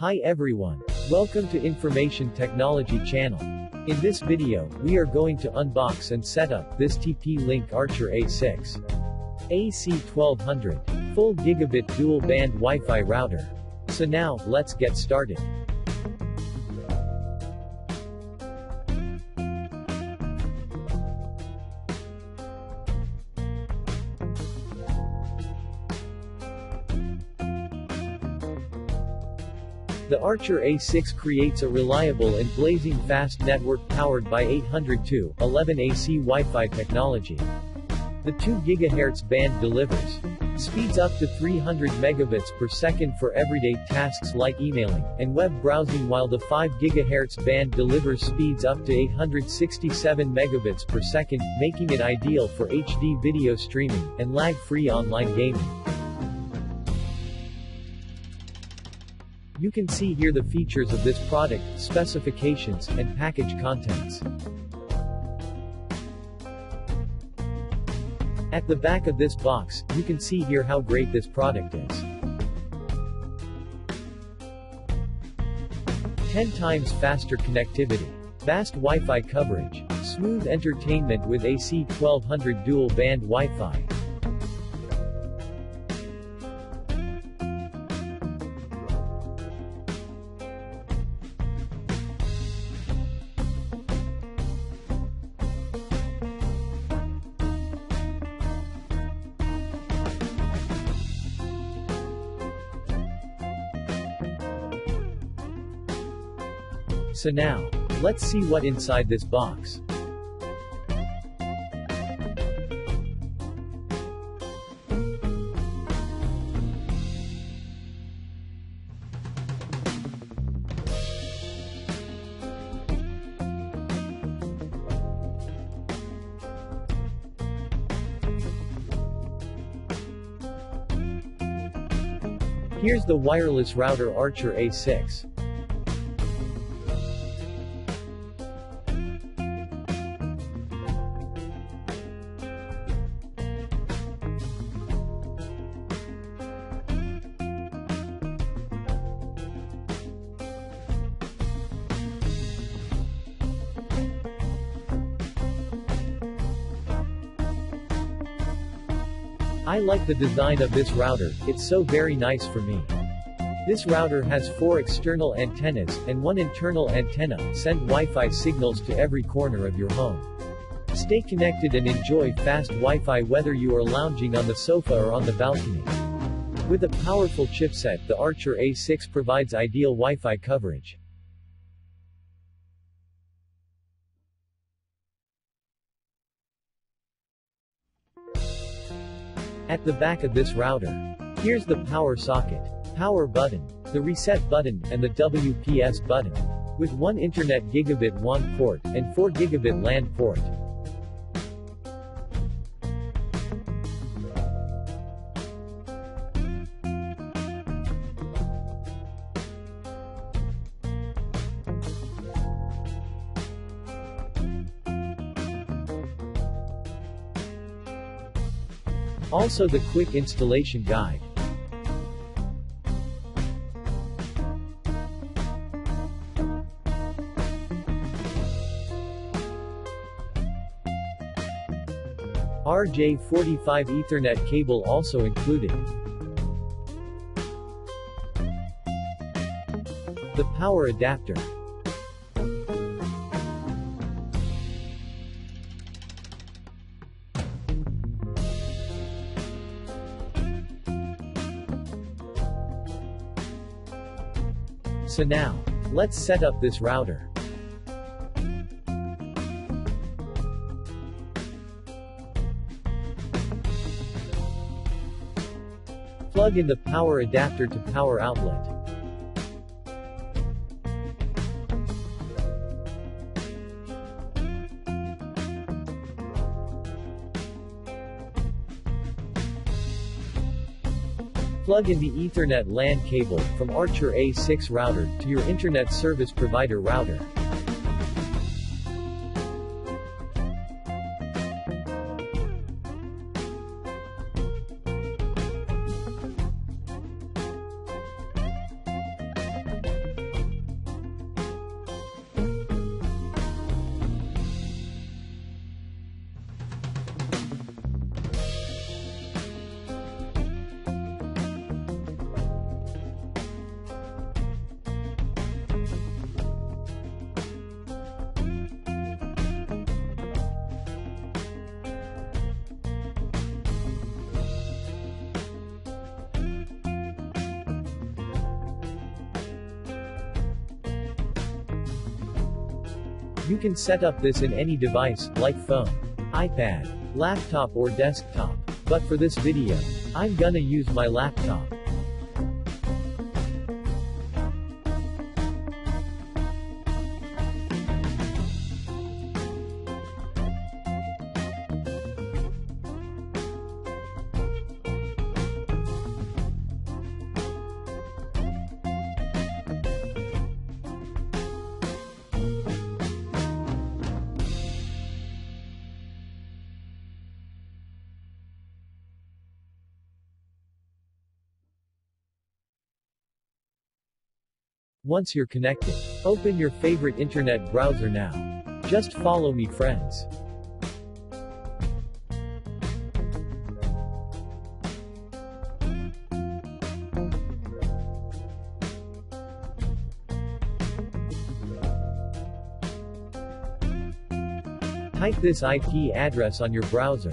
Hi everyone. Welcome to Information Technology channel. In this video, we are going to unbox and set up this TP-Link Archer A6 AC1200 full gigabit dual band Wi-Fi router. So now, let's get started. The Archer A6 creates a reliable and blazing fast network powered by 802.11ac Wi-Fi technology. The 2 GHz band delivers speeds up to 300 megabits per second for everyday tasks like emailing and web browsing while the 5 GHz band delivers speeds up to 867 megabits per second, making it ideal for HD video streaming and lag-free online gaming. You can see here the features of this product, specifications, and package contents. At the back of this box, you can see here how great this product is. 10 times faster connectivity, fast Wi-Fi coverage, smooth entertainment with AC 1200 dual band Wi-Fi, So now, let's see what inside this box. Here's the wireless router Archer A6. I like the design of this router, it's so very nice for me. This router has four external antennas, and one internal antenna, send Wi-Fi signals to every corner of your home. Stay connected and enjoy fast Wi-Fi whether you are lounging on the sofa or on the balcony. With a powerful chipset, the Archer A6 provides ideal Wi-Fi coverage. At the back of this router, here's the power socket, power button, the reset button, and the WPS button. With one Internet Gigabit WAN port, and 4 Gigabit LAN port. Also the quick installation guide. RJ45 Ethernet cable also included. The power adapter. So now, let's set up this router. Plug in the power adapter to power outlet. Plug in the Ethernet LAN cable from Archer A6 router to your internet service provider router. You can set up this in any device, like phone, iPad, laptop or desktop. But for this video, I'm gonna use my laptop. Once you're connected, open your favorite internet browser now. Just follow me friends. Type this IP address on your browser.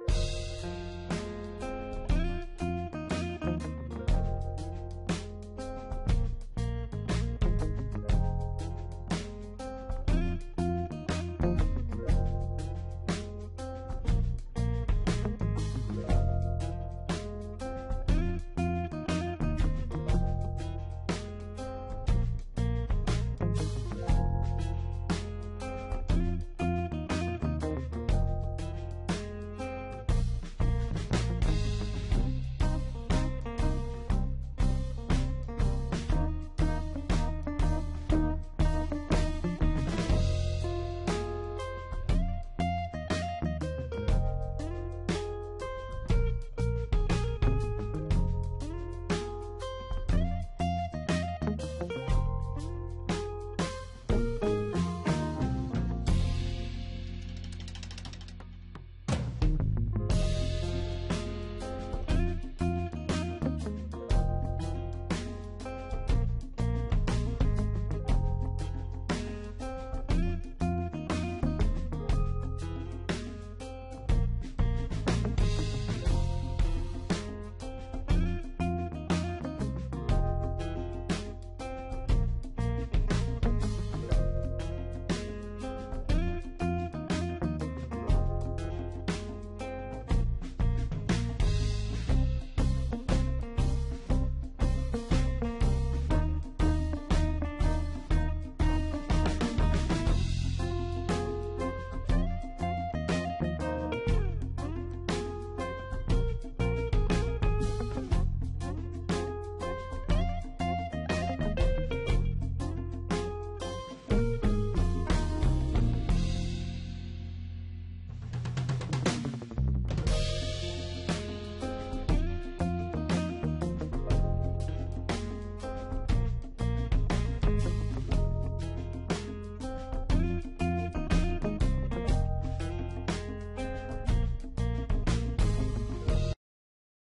you